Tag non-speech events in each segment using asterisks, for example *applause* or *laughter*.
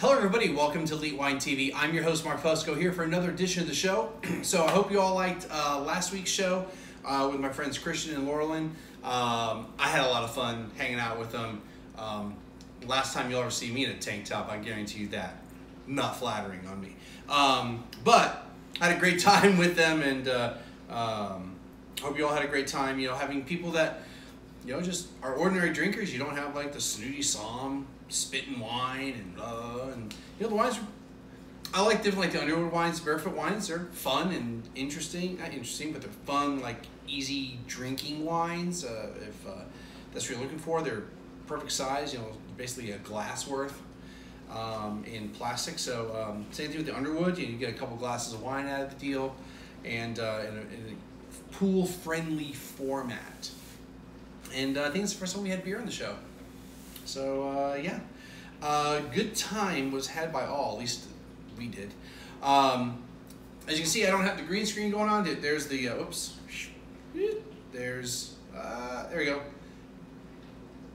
Hello, everybody. Welcome to Leet Wine TV. I'm your host, Mark Fusco, here for another edition of the show. *clears throat* so I hope you all liked uh, last week's show uh, with my friends Christian and Laurelyn. Um, I had a lot of fun hanging out with them. Um, last time you'll ever see me in a tank top, I guarantee you that. Not flattering on me. Um, but I had a great *laughs* time with them and uh, um, hope you all had a great time. You know, having people that, you know, just our ordinary drinkers. You don't have like the snooty somm spitting wine and blah. And, you know, the wines are I like different, like the Underwood wines, barefoot wines. They're fun and interesting. Not interesting, but they're fun, like easy drinking wines. Uh, if uh, that's what you're looking for, they're perfect size. You know, basically a glass worth um, in plastic. So um, same thing with the Underwood. You, get a couple glasses of wine out of the deal, and uh, in, a, in a pool-friendly format. And uh, I think it's the first time we had beer on the show. So uh, yeah, uh, good time was had by all. At least we did. Um, as you can see, I don't have the green screen going on. There's the, uh, oops. There's, uh, there we go.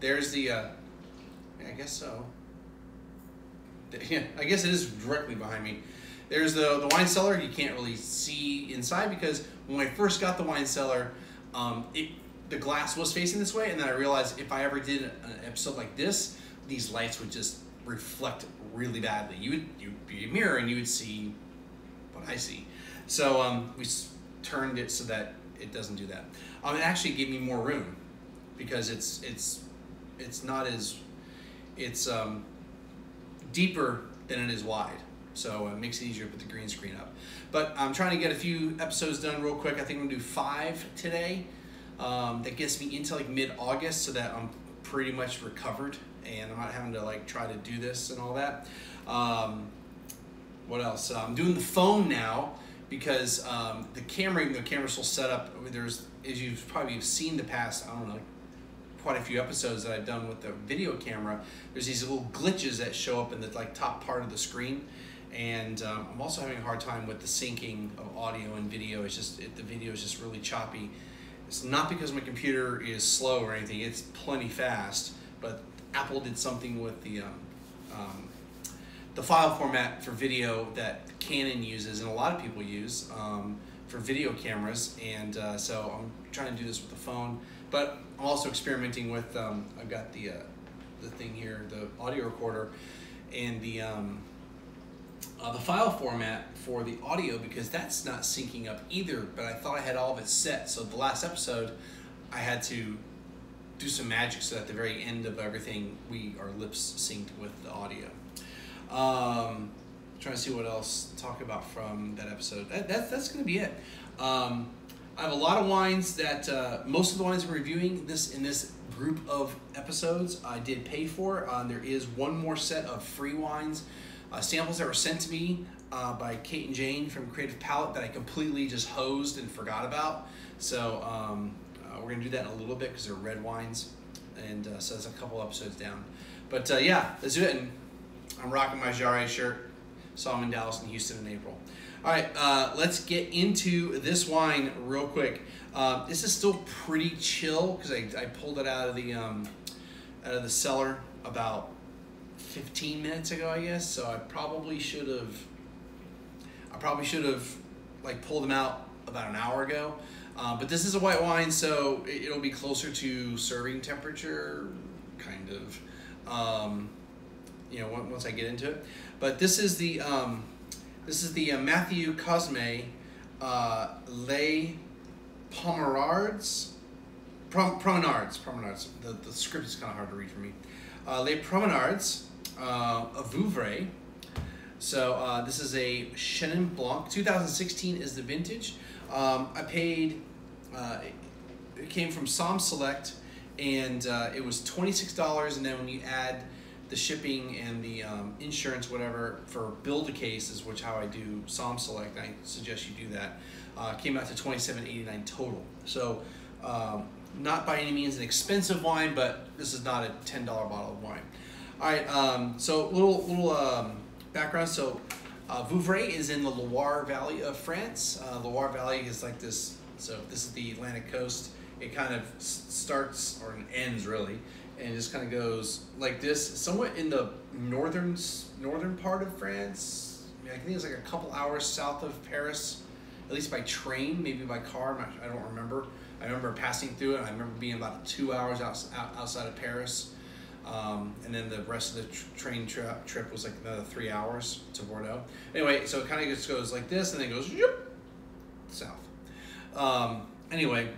There's the, uh, I guess so. *laughs* Yeah, I guess it is directly behind me. There's the, the wine cellar. You can't really see inside because when I first got the wine cellar, um, it, the glass was facing this way. And then I realized if I ever did an episode like this, these lights would just reflect really badly. You would you'd be a mirror and you would see what I see. So um, we turned it so that it doesn't do that. Um, it actually gave me more room because it's it's it's not as it's um, deeper than it is wide. So it makes it easier to put the green screen up. But I'm trying to get a few episodes done real quick. I think I'm gonna do five today. Um, that gets me into like mid-August so that I'm pretty much recovered and I'm not having to like try to do this and all that. Um, what else? Uh, I'm doing the phone now because um, the camera, even the camera's still set up, there's, as you've probably seen the past, I don't know, quite a few episodes that I've done with the video camera, there's these little glitches that show up in the like top part of the screen. And um, I'm also having a hard time with the syncing of audio and video. It's just, it, the video is just really choppy. It's not because my computer is slow or anything, it's plenty fast, but Apple did something with the um, um, the file format for video that Canon uses and a lot of people use um, for video cameras. And uh, so I'm trying to do this with the phone, but I'm also experimenting with. Um, I've got the uh, the thing here, the audio recorder, and the um, uh, the file format for the audio because that's not syncing up either. But I thought I had all of it set. So the last episode, I had to do some magic so at the very end of everything we are lips synced with the audio. Um, trying to see what else to talk about from that episode. That, that that's going to be it. Um, I have a lot of wines that uh, most of the wines we're reviewing this in this group of episodes I did pay for. Uh, there is one more set of free wines, uh, samples that were sent to me uh, by Kate and Jane from Creative Palette that I completely just hosed and forgot about. So um, uh, we're gonna do that in a little bit because they're red wines, and uh, so that's a couple episodes down. But uh, yeah, let's do it. And I'm rocking my Jarre shirt. Saw him in Dallas and Houston in April. All right, uh, let's get into this wine real quick. Uh, this is still pretty chill because I, I pulled it out of the um, out of the cellar about 15 minutes ago, I guess. So I probably should have I probably should have like pulled them out about an hour ago. Uh, but this is a white wine, so it, will be closer to serving temperature, kind of. Um, you know, once I get into it. But this is the um, this is the uh, Mathieu Cosme uh, Les Pomerards. Prom- promenades, promenades. The, the script is kind of hard to read for me. Uh, Les Promenades uh, of Vouvray. So uh, this is a Chenin Blanc. 2016 is the vintage. Um, I paid uh, it came from Somm Select, and uh, it was twenty six dollars. And then when you add the shipping and the um, insurance, whatever, for build a cases, which how I do Somm Select, I suggest you do that. Uh, came out to twenty seven eighty nine total. So. Um, not by any means an expensive wine, but this is not a ten dollar bottle of wine. All right, um, so little little um, background. So uh, Vouvray is in the Loire Valley of France. Uh, Loire Valley is like this so this is the Atlantic coast. It kind of starts or ends really and just kind of goes like this, somewhat in the northern northern part of France. I, mean, I think it's like a couple hours south of Paris, at least by train, maybe by car. I don't remember. I remember passing through it. I remember being about two hours out, out outside of Paris, um, and then the rest of the tr- train tri- trip was like another three hours to Bordeaux. Anyway, so it kind of just goes like this, and then goes yep, south. Um, anyway,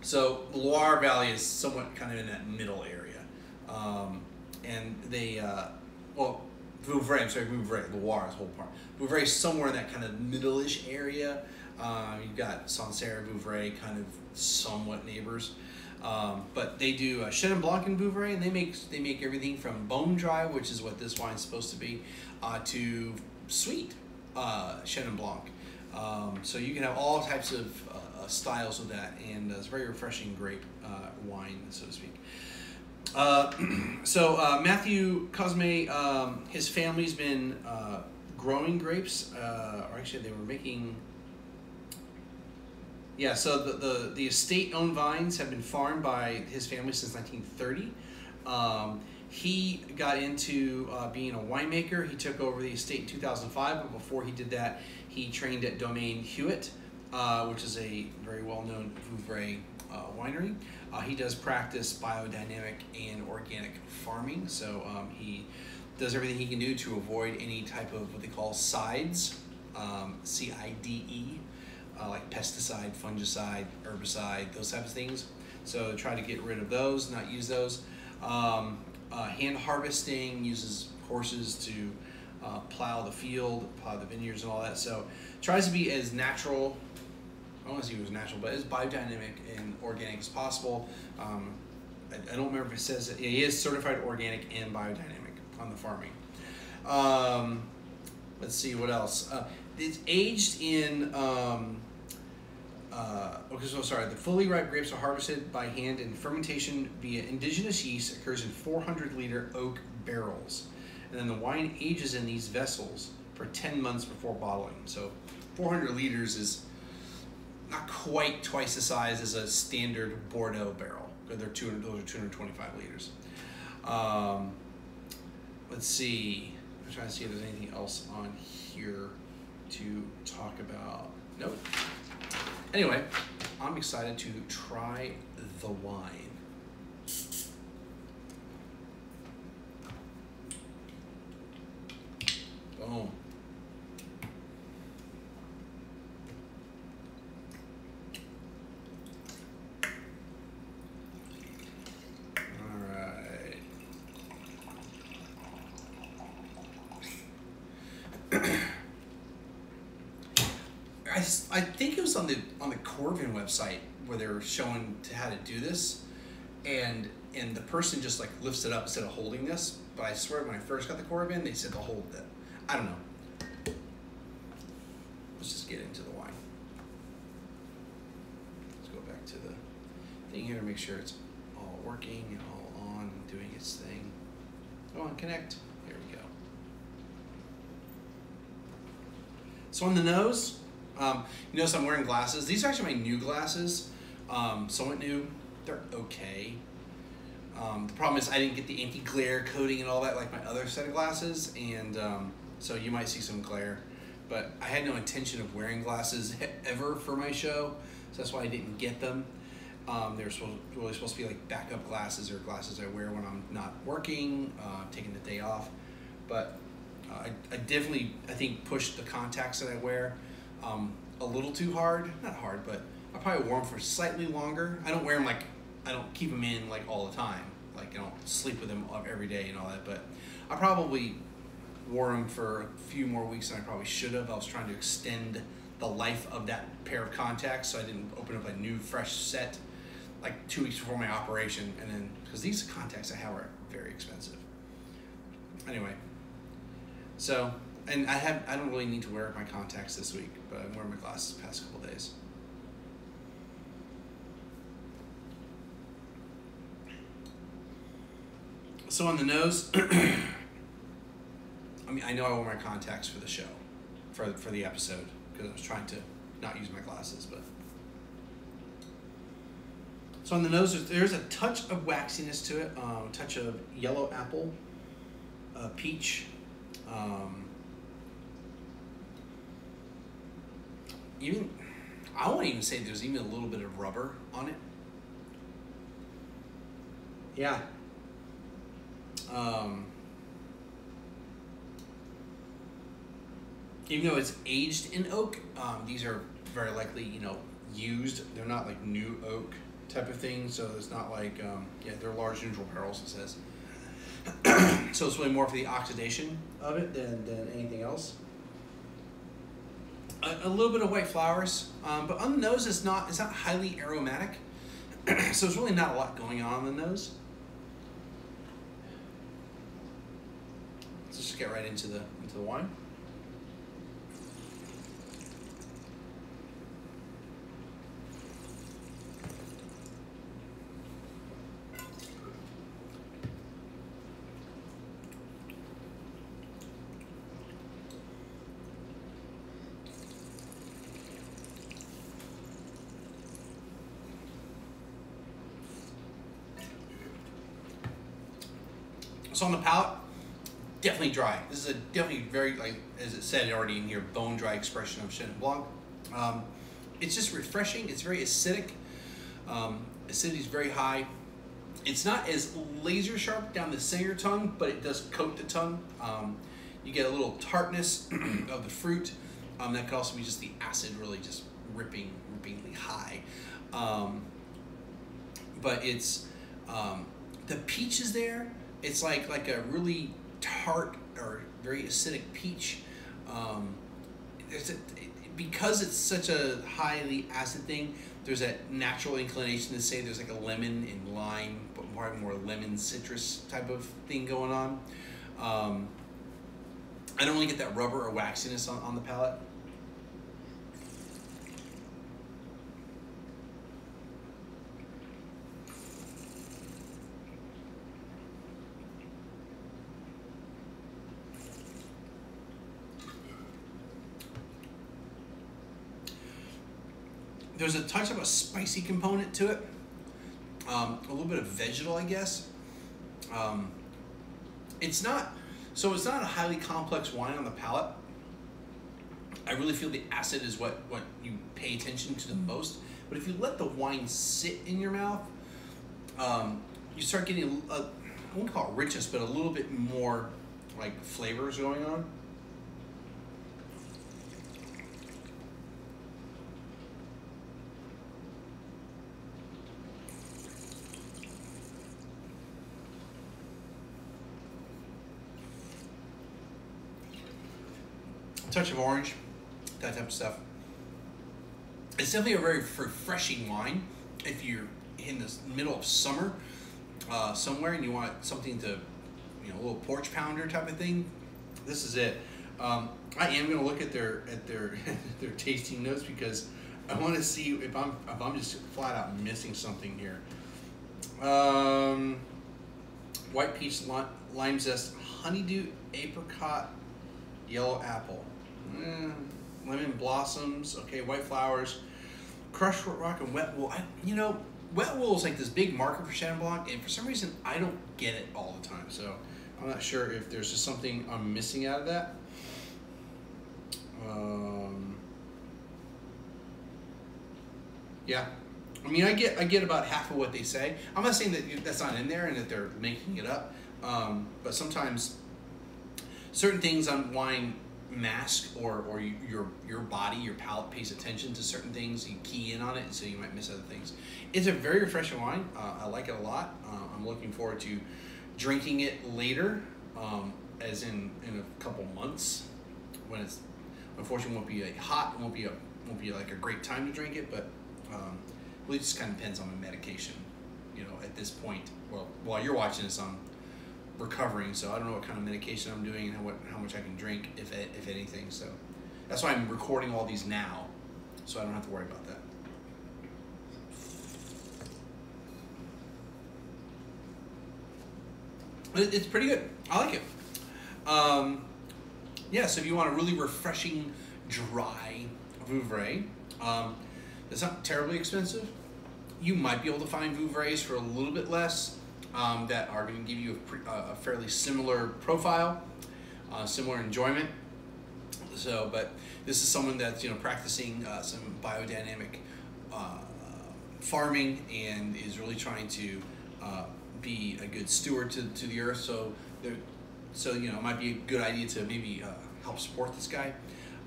so the Loire Valley is somewhat kind of in that middle area, um, and they uh, well. Vouvray, I'm sorry, Vouvray, Loire is the whole part. Vouvray is somewhere in that kind of middle-ish area. Um, you've got Sancerre, Vouvray, kind of somewhat neighbors. Um, but they do uh, Chenin Blanc and Vouvray, and they make they make everything from bone dry, which is what this wine's supposed to be, uh, to sweet uh, Chenin Blanc. Um, so you can have all types of uh, styles with that, and uh, it's very refreshing grape uh, wine, so to speak. Uh, *clears throat* so uh, Mathieu Cosme, um, his family's been uh, growing grapes, uh, or actually they were making. Yeah, so the, the, the estate-owned vines have been farmed by his family since 1930. Um, he got into uh, being a winemaker. He took over the estate in 2005, but before he did that, he trained at Domaine Huet, uh, which is a very well-known Vouvray uh, winery. Uh, he does practice biodynamic and organic farming, so um, he does everything he can do to avoid any type of what they call sides, um, C I D E, uh, like pesticide, fungicide, herbicide, those types of things. So try to get rid of those, not use those. Um, uh, hand harvesting uses horses to uh, plow the field, plow the vineyards, and all that. So tries to be as natural. I don't want to say it was natural, but as biodynamic and organic as possible. Um, I, I don't remember if it says it. He is certified organic and biodynamic on the farming. Um, let's see what else. Uh, it's aged in. Um, uh, okay, so sorry. The fully ripe grapes are harvested by hand, and fermentation via indigenous yeast occurs in 400 liter oak barrels, and then the wine ages in these vessels for 10 months before bottling. So, 400 liters is not quite twice the size as a standard Bordeaux barrel. They're 200, those are 225 liters. Um, let's see. I'm trying to see if there's anything else on here to talk about. Nope. Anyway, I'm excited to try the wine. Boom. I, think it was on the on the Coravin website where they were showing how to do this, and and the person just like lifts it up instead of holding this. But I swear when I first got the Coravin, they said to hold it. I don't know. Let's just get into the wine. Let's go back to the thing here to make sure it's all working and all on and doing its thing. Go on, connect. There we go. So on the nose, um, you notice I'm wearing glasses. These are actually my new glasses. Um, somewhat new. They're okay. Um, the problem is I didn't get the anti-glare coating and all that like my other set of glasses, and um, so you might see some glare. But I had no intention of wearing glasses *laughs* ever for my show, so that's why I didn't get them. Um, they're supposed, really supposed to be like backup glasses or glasses I wear when I'm not working, uh, taking the day off. But uh, I, I definitely I think pushed the contacts that I wear um, a little too hard. Not hard, but I probably wore them for slightly longer. I don't wear them like I don't keep them in like all the time. Like I don't sleep with them every day and all that. But I probably wore them for a few more weeks than I probably should have. I was trying to extend the life of that pair of contacts, so I didn't open up a new fresh set like two weeks before my operation, and then because these contacts I have are very expensive. Anyway, so and I have I don't really need to wear my contacts this week, but I'm wearing my glasses the past couple days. So on the nose, *clears throat* I mean I know I wore my contacts for the show, for for the episode because I was trying to not use my glasses, but So on the nose, there's, a touch of waxiness to it, um, a touch of yellow apple, uh, peach, um, even I won't even say there's even a little bit of rubber on it. Yeah. Um, even though it's aged in oak, um, these are very likely, you know, used. They're not like new oak type of thing, so it's not like, um, yeah, they're large neutral barrels, it says. *clears throat* so it's really more for the oxidation of it than, than anything else. A, little bit of white flowers, um, but on the nose, it's not it's not highly aromatic, *clears throat* so there's really not a lot going on in the nose. Let's just get right into the into the wine. So on the palate, definitely dry. This is a definitely very, like as it said already in here, bone dry expression of Chenin Blanc. Um, it's just refreshing. It's very acidic. Um, acidity is very high. It's not as laser sharp down the center tongue, but it does coat the tongue. Um, you get a little tartness *clears throat* of the fruit. Um, that could also be just the acid really just ripping, rippingly high. Um, but it's um, the peach is there it's like like a really tart or very acidic peach. Um, there's a, because it's such a highly acid thing. There's a natural inclination to say there's like a lemon and lime, but more more lemon citrus type of thing going on. Um, I don't really get that rubber or waxiness on, on the palate. There's a touch of a spicy component to it. Um, a little bit of vegetal, I guess. Um, it's not, so it's not a highly complex wine on the palate. I really feel the acid is what, what you pay attention to the most. But if you let the wine sit in your mouth, um, you start getting, a, I won't call it richness, but a little bit more like flavors going on. Touch of orange, that type of stuff. It's definitely a very refreshing wine if you're in the middle of summer uh, somewhere and you want something to, you know, a little porch pounder type of thing. This is it. Um, I am going to look at their at their *laughs* their tasting notes because I want to see if I'm if I'm just flat out missing something here. Um, white peach, lime zest, honeydew, apricot, yellow apple. Mm, lemon blossoms. Okay, white flowers. Crushed rock and wet wool. I, you know, wet wool is like this big marker for Chenin Blanc, and for some reason I don't get it all the time. So I'm not sure if there's just something I'm missing out of that. Um, yeah, I mean, I get I get about half of what they say. I'm not saying that that's not in there and that they're making it up, um, but sometimes certain things on wine mask or, or you, your your body, your palate pays attention to certain things. You key in on it, so you might miss other things. It's a very refreshing wine. Uh, I like it a lot. Uh, I'm looking forward to drinking it later, um, as in in a couple months when it's unfortunately won't be a hot. Won't be a won't be like a great time to drink it, but um, really just kind of depends on my medication. You know, at this point, well, while you're watching this, I'm recovering, so I don't know what kind of medication I'm doing and how, what, how much I can drink, if, if anything. So that's why I'm recording all these now, so I don't have to worry about that. It's pretty good. I like it. Um, yeah, so if you want a really refreshing, dry Vouvray, um, it's not terribly expensive. you might be able to find Vouvrays for a little bit less um, that are going to give you a, uh, a fairly similar profile, uh, similar enjoyment. So, but this is someone that's you know practicing uh, some biodynamic uh, farming and is really trying to uh, be a good steward to, to the earth. So, there, so you know, it might be a good idea to maybe uh, help support this guy.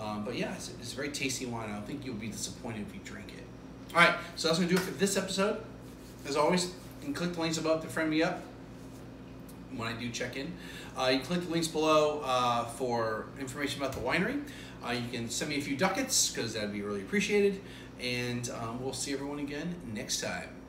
Um, but yeah, it's, it's a very tasty wine. I don't think you'll be disappointed if you drink it. All right, so that's gonna do it for this episode. As always, can click the links above to friend me up when I do check in. Uh, you can click the links below uh, for information about the winery. Uh, you can send me a few ducats because that'd be really appreciated. And um, we'll see everyone again next time.